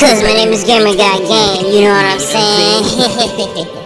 Cause my name is Gamer Guy Game, you know what I'm saying?